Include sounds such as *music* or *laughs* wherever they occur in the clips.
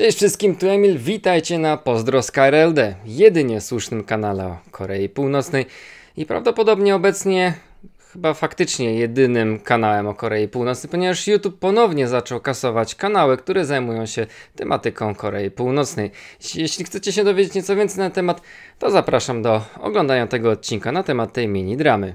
Cześć wszystkim, tu Emil, witajcie na Pozdro z KRLD, jedynie słusznym kanale o Korei Północnej i prawdopodobnie obecnie chyba faktycznie jedynym kanałem o Korei Północnej, ponieważ YouTube ponownie zaczął kasować kanały, które zajmują się tematyką Korei Północnej. Jeśli chcecie się dowiedzieć nieco więcej na temat, to zapraszam do oglądania tego odcinka na temat tej mini dramy.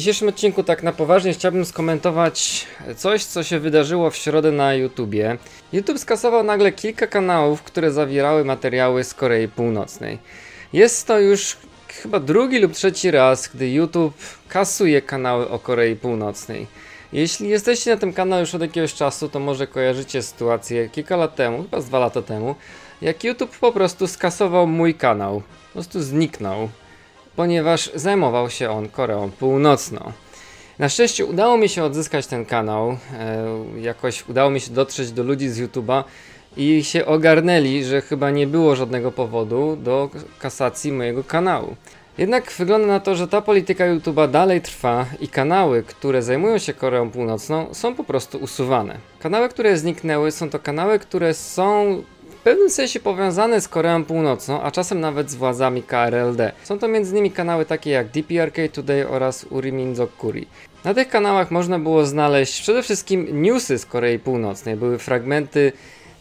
Dzisiejszym odcinku tak na poważnie chciałbym skomentować coś, co się wydarzyło w środę na YouTubie. YouTube skasował nagle kilka kanałów, które zawierały materiały z Korei Północnej. Jest to już chyba drugi lub trzeci raz, gdy YouTube kasuje kanały o Korei Północnej. Jeśli jesteście na tym kanale już od jakiegoś czasu, to może kojarzycie sytuację kilka lat temu, chyba z dwa lata temu, jak YouTube po prostu skasował mój kanał. Po prostu zniknął ponieważ zajmował się on Koreą Północną. Na szczęście udało mi się odzyskać ten kanał, e, jakoś udało mi się dotrzeć do ludzi z YouTube'a i się ogarnęli, że chyba nie było żadnego powodu do kasacji mojego kanału. Jednak wygląda na to, że ta polityka YouTube'a dalej trwa i kanały, które zajmują się Koreą Północną są po prostu usuwane. Kanały, które zniknęły są to kanały, które są w pewnym sensie powiązane z Koreą Północną, a czasem nawet z władzami KRLD. Są to m.in. kanały takie jak DPRK Today oraz Uriminzok-kuri. Na tych kanałach można było znaleźć przede wszystkim newsy z Korei Północnej, były fragmenty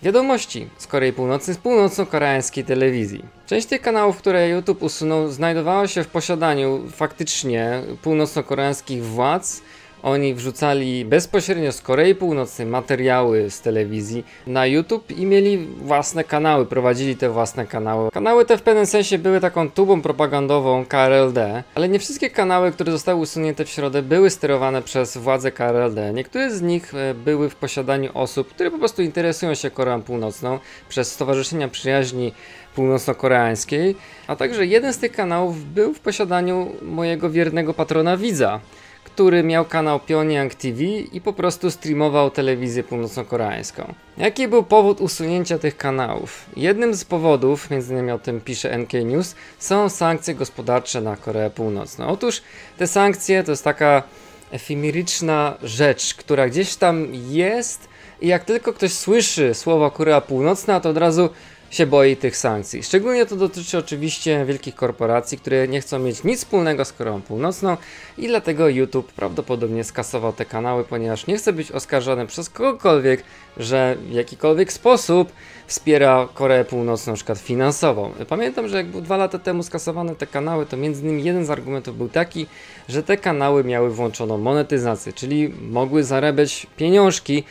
wiadomości z Korei Północnej, z północno-koreańskiej telewizji. Część tych kanałów, które YouTube usunął, znajdowała się w posiadaniu faktycznie północno-koreańskich władz, oni wrzucali bezpośrednio z Korei Północnej materiały z telewizji na YouTube i mieli własne kanały, prowadzili te własne kanały. Kanały te w pewnym sensie były taką tubą propagandową KRLD, ale nie wszystkie kanały, które zostały usunięte w środę, były sterowane przez władze KRLD. Niektóre z nich e, były w posiadaniu osób, które po prostu interesują się Koreą Północną przez Stowarzyszenia Przyjaźni Północno-Koreańskiej, a także jeden z tych kanałów był w posiadaniu mojego wiernego patrona widza który miał kanał Pyongyang TV i po prostu streamował telewizję północno-koreańską. Jaki był powód usunięcia tych kanałów? Jednym z powodów, między innymi o tym pisze NK News, są sankcje gospodarcze na Koreę Północną. Otóż te sankcje to jest taka efemeryczna rzecz, która gdzieś tam jest i jak tylko ktoś słyszy słowo Korea Północna, to od razu się boi tych sankcji. Szczególnie to dotyczy oczywiście wielkich korporacji, które nie chcą mieć nic wspólnego z Koreą Północną i dlatego YouTube prawdopodobnie skasował te kanały, ponieważ nie chce być oskarżony przez kogokolwiek, że w jakikolwiek sposób wspiera Koreę Północną, na przykład finansowo. Pamiętam, że jak był dwa lata temu skasowane te kanały, to między innymi jeden z argumentów był taki, że te kanały miały włączoną monetyzację, czyli mogły zarabiać pieniążki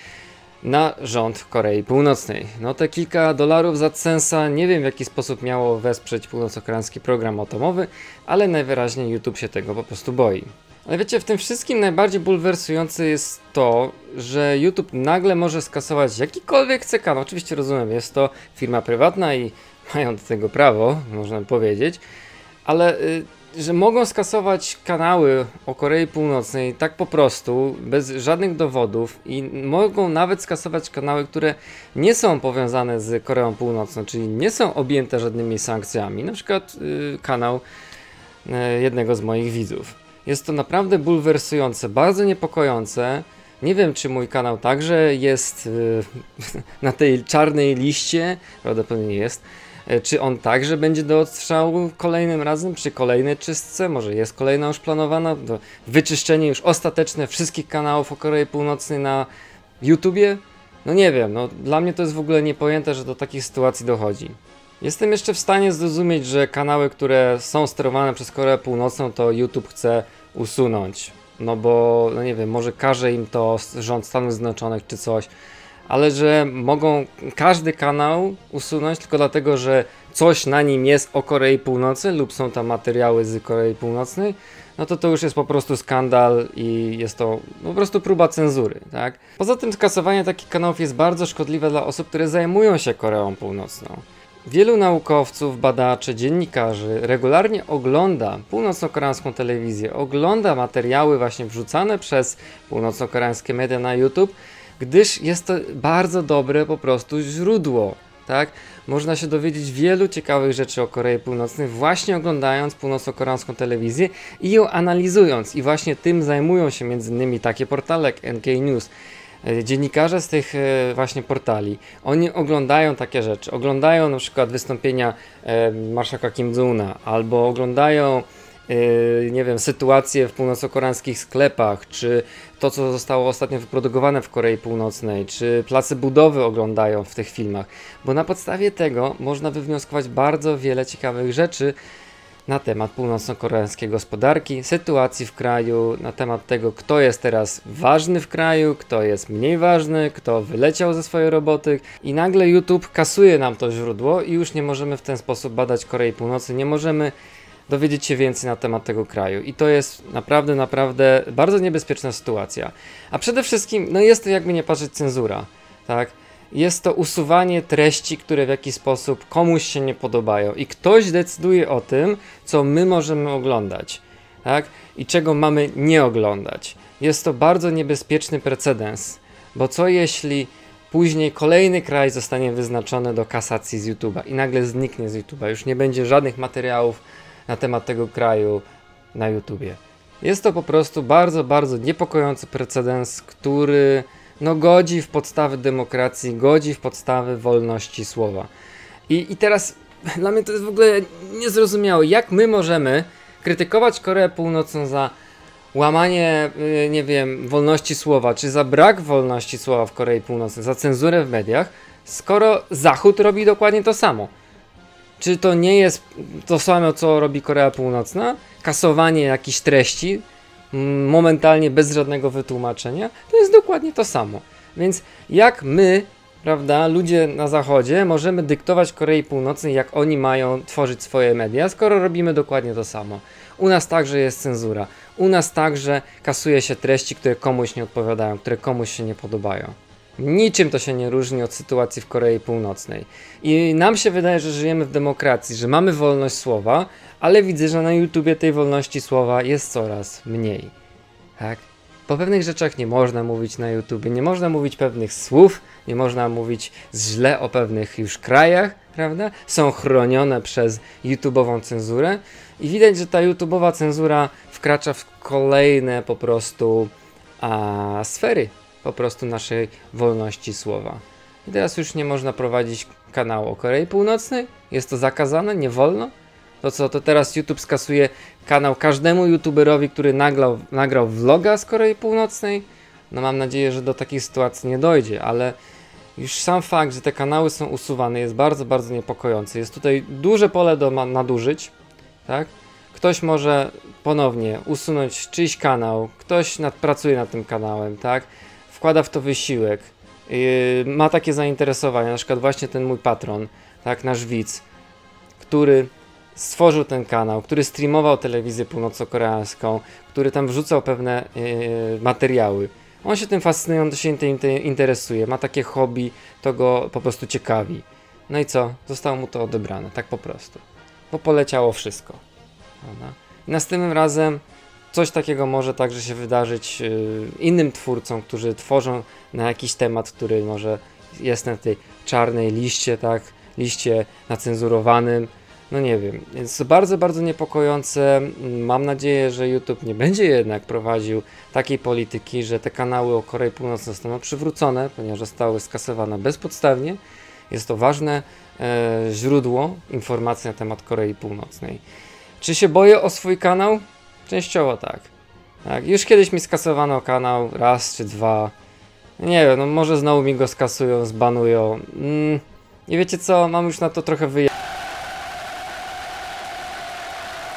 na rząd Korei Północnej. No te kilka dolarów za censa nie wiem w jaki sposób miało wesprzeć północno-koreański program atomowy, ale najwyraźniej YouTube się tego po prostu boi. Ale wiecie, w tym wszystkim najbardziej bulwersujące jest to, że YouTube nagle może skasować jakikolwiek chce kanał. Oczywiście rozumiem, jest to firma prywatna i mają do tego prawo, można powiedzieć, ale y, że mogą skasować kanały o Korei Północnej tak po prostu, bez żadnych dowodów i mogą nawet skasować kanały, które nie są powiązane z Koreą Północną, czyli nie są objęte żadnymi sankcjami, na przykład yy, kanał yy, jednego z moich widzów. Jest to naprawdę bulwersujące, bardzo niepokojące. Nie wiem, czy mój kanał także jest yy, *laughs* na tej czarnej liście, prawdopodobnie jest czy on także będzie do odstrzału kolejnym razem, przy kolejnej czystce? Może jest kolejna już planowana? Wyczyszczenie już ostateczne wszystkich kanałów o Korei Północnej na YouTubie? No nie wiem, no dla mnie to jest w ogóle niepojęte, że do takich sytuacji dochodzi. Jestem jeszcze w stanie zrozumieć, że kanały, które są sterowane przez Koreę Północną, to YouTube chce usunąć. No bo, no nie wiem, może każe im to rząd Stanów Zjednoczonych czy coś ale że mogą każdy kanał usunąć tylko dlatego, że coś na nim jest o Korei Północnej lub są tam materiały z Korei Północnej, no to to już jest po prostu skandal i jest to po prostu próba cenzury, tak? Poza tym skasowanie takich kanałów jest bardzo szkodliwe dla osób, które zajmują się Koreą Północną. Wielu naukowców, badaczy, dziennikarzy regularnie ogląda północno-koreańską telewizję, ogląda materiały właśnie wrzucane przez północno-koreańskie media na YouTube, gdyż jest to bardzo dobre po prostu źródło tak? Można się dowiedzieć wielu ciekawych rzeczy o Korei Północnej właśnie oglądając północno-koreańską telewizję i ją analizując. I właśnie tym zajmują się między innymi takie portale jak NK News. E, dziennikarze z tych e, właśnie portali, oni oglądają takie rzeczy, oglądają na przykład wystąpienia e, marszałka Kim Jong-una, albo oglądają nie wiem, sytuacje w północno-koreańskich sklepach, czy to, co zostało ostatnio wyprodukowane w Korei Północnej, czy place budowy oglądają w tych filmach, bo na podstawie tego można wywnioskować bardzo wiele ciekawych rzeczy na temat północno-koreańskiej gospodarki, sytuacji w kraju, na temat tego, kto jest teraz ważny w kraju, kto jest mniej ważny, kto wyleciał ze swojej roboty. I nagle YouTube kasuje nam to źródło i już nie możemy w ten sposób badać Korei Północnej, nie możemy dowiedzieć się więcej na temat tego kraju. I to jest naprawdę, naprawdę bardzo niebezpieczna sytuacja. A przede wszystkim, no jest to jakby nie patrzeć cenzura, tak? Jest to usuwanie treści, które w jakiś sposób komuś się nie podobają i ktoś decyduje o tym, co my możemy oglądać, tak? I czego mamy nie oglądać. Jest to bardzo niebezpieczny precedens, bo co jeśli później kolejny kraj zostanie wyznaczony do kasacji z YouTube'a i nagle zniknie z YouTube'a, już nie będzie żadnych materiałów na temat tego kraju na YouTubie. Jest to po prostu bardzo, bardzo niepokojący precedens, który no, godzi w podstawy demokracji, godzi w podstawy wolności słowa. I, I teraz *laughs* dla mnie to jest w ogóle niezrozumiałe, jak my możemy krytykować Koreę Północną za łamanie, y, nie wiem, wolności słowa, czy za brak wolności słowa w Korei Północnej, za cenzurę w mediach, skoro Zachód robi dokładnie to samo. Czy to nie jest to samo, co robi Korea Północna? Kasowanie jakichś treści momentalnie bez żadnego wytłumaczenia? To jest dokładnie to samo. Więc jak my, prawda, ludzie na zachodzie, możemy dyktować Korei Północnej, jak oni mają tworzyć swoje media, skoro robimy dokładnie to samo? U nas także jest cenzura. U nas także kasuje się treści, które komuś nie odpowiadają, które komuś się nie podobają. Niczym to się nie różni od sytuacji w Korei Północnej. I nam się wydaje, że żyjemy w demokracji, że mamy wolność słowa, ale widzę, że na YouTubie tej wolności słowa jest coraz mniej. Tak? Po pewnych rzeczach nie można mówić na YouTubie, nie można mówić pewnych słów, nie można mówić źle o pewnych już krajach, prawda? Są chronione przez YouTubeową cenzurę i widać, że ta YouTubeowa cenzura wkracza w kolejne po prostu a, sfery po prostu naszej wolności słowa. I teraz już nie można prowadzić kanału o Korei Północnej? Jest to zakazane? Nie wolno? To co, to teraz YouTube skasuje kanał każdemu youtuberowi, który nagrał, nagrał vloga z Korei Północnej? No mam nadzieję, że do takiej sytuacji nie dojdzie, ale już sam fakt, że te kanały są usuwane jest bardzo, bardzo niepokojący. Jest tutaj duże pole do nadużyć, tak? Ktoś może ponownie usunąć czyjś kanał, ktoś nad, pracuje nad tym kanałem, tak? Wkłada w to wysiłek, yy, ma takie zainteresowania, na przykład właśnie ten mój patron, tak, nasz widz, który stworzył ten kanał, który streamował telewizję północno-koreańską, który tam wrzucał pewne yy, materiały. On się tym fascynuje, on się tym interesuje, ma takie hobby, to go po prostu ciekawi. No i co? Zostało mu to odebrane, tak po prostu. Bo poleciało wszystko. I następnym razem coś takiego może także się wydarzyć y, innym twórcom, którzy tworzą na jakiś temat, który może jest na tej czarnej liście, tak, liście nacenzurowanym. No nie wiem, jest bardzo, bardzo niepokojące. Mam nadzieję, że YouTube nie będzie jednak prowadził takiej polityki, że te kanały o Korei Północnej zostaną przywrócone, ponieważ zostały skasowane bezpodstawnie. Jest to ważne e, źródło informacji na temat Korei Północnej. Czy się boję o swój kanał? Częściowo tak. tak. Już kiedyś mi skasowano kanał, raz czy dwa. Nie wiem, no może znowu mi go skasują, zbanują. Mm, I wiecie co, mam już na to trochę wyje...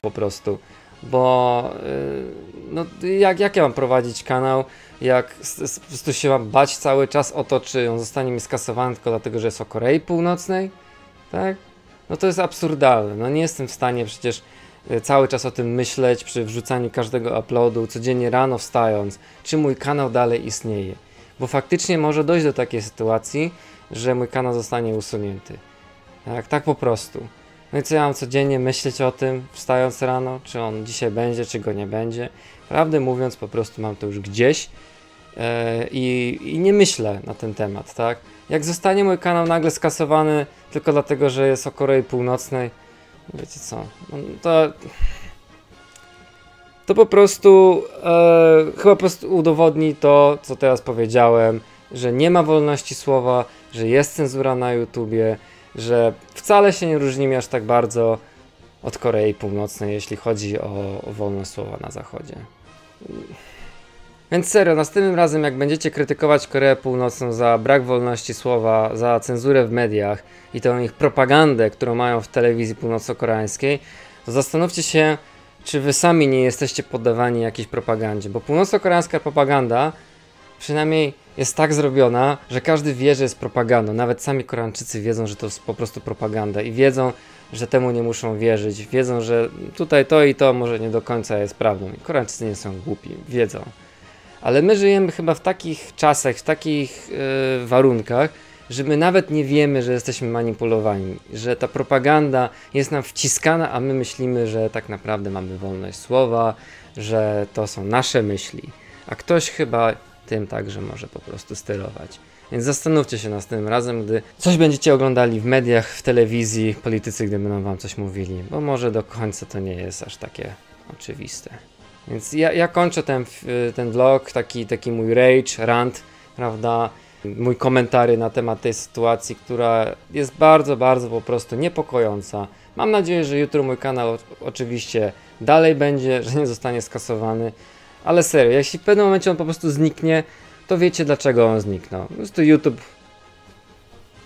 Po prostu. Bo yy, no jak, jak ja mam prowadzić kanał, jak po prostu się mam bać cały czas o to, czy on zostanie mi skasowany tylko dlatego, że jest o Korei Północnej, tak? No to jest absurdalne. No nie jestem w stanie przecież cały czas o tym myśleć przy wrzucaniu każdego uploadu, codziennie rano wstając, czy mój kanał dalej istnieje. Bo faktycznie może dojść do takiej sytuacji, że mój kanał zostanie usunięty. Tak, tak po prostu. No i co ja mam codziennie myśleć o tym, wstając rano, czy on dzisiaj będzie, czy go nie będzie. Prawdę mówiąc, po prostu mam to już gdzieś yy, i, i nie myślę na ten temat, tak? Jak zostanie mój kanał nagle skasowany tylko dlatego, że jest o Korei Północnej, wiecie co, no to... To po prostu e, chyba po prostu udowodni to, co teraz powiedziałem, że nie ma wolności słowa, że jest cenzura na YouTubie, że wcale się nie różnimy aż tak bardzo od Korei Północnej, jeśli chodzi o, o wolność słowa na Zachodzie. Więc serio, następnym razem, jak będziecie krytykować Koreę Północną za brak wolności słowa, za cenzurę w mediach i tą ich propagandę, którą mają w telewizji północno-koreańskiej, to zastanówcie się, czy wy sami nie jesteście poddawani jakiejś propagandzie, bo północno-koreańska propaganda przynajmniej jest tak zrobiona, że każdy wie, że jest propagandą. Nawet sami Koreańczycy wiedzą, że to jest po prostu propaganda i wiedzą, że temu nie muszą wierzyć. Wiedzą, że tutaj to i to może nie do końca jest prawdą. I Koreańczycy nie są głupi, wiedzą. Ale my żyjemy chyba w takich czasach, w takich yy, warunkach, że my nawet nie wiemy, że jesteśmy manipulowani, że ta propaganda jest nam wciskana, a my myślimy, że tak naprawdę mamy wolność słowa, że to są nasze myśli. A ktoś chyba tym także może po prostu sterować. Więc zastanówcie się następnym razem, gdy coś będziecie oglądali w mediach, w telewizji, politycy, gdy będą wam coś mówili, bo może do końca to nie jest aż takie oczywiste. Więc ja, ja kończę ten, ten vlog, taki, taki mój rage, rant, prawda? Mój komentary na temat tej sytuacji, która jest bardzo, bardzo po prostu niepokojąca. Mam nadzieję, że jutro mój kanał oczywiście dalej będzie, że nie zostanie skasowany. Ale serio, jeśli w pewnym momencie on po prostu zniknie, to wiecie dlaczego on zniknął. Po prostu YouTube.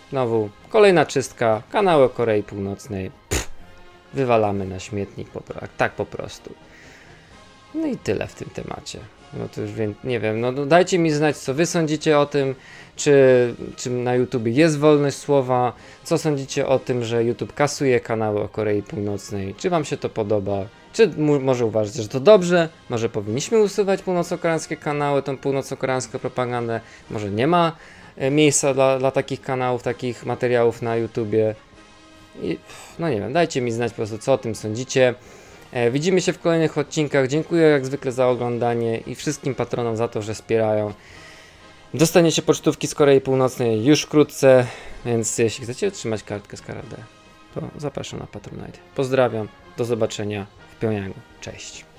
Znowu kolejna czystka, kanały Korei Północnej. Pff, wywalamy na śmietnik, po, tak po prostu. No i tyle w tym temacie. No to już nie wiem, no, dajcie mi znać, co wy sądzicie o tym, czy, czy na YouTube jest wolność słowa, co sądzicie o tym, że YouTube kasuje kanały o Korei Północnej, czy wam się to podoba, czy może uważacie, że to dobrze, może powinniśmy usuwać północno-koreańskie kanały, tą północno-koreańską propagandę, może nie ma e, miejsca dla, dla takich kanałów, takich materiałów na YouTubie. I, no nie wiem, dajcie mi znać po prostu, co o tym sądzicie. E, widzimy się w kolejnych odcinkach. Dziękuję jak zwykle za oglądanie i wszystkim patronom za to, że wspierają. Dostaniecie pocztówki z Korei Północnej już wkrótce, więc jeśli chcecie otrzymać kartkę z KRD, to zapraszam na Patronite. Pozdrawiam, do zobaczenia w Pjongjangu. Cześć.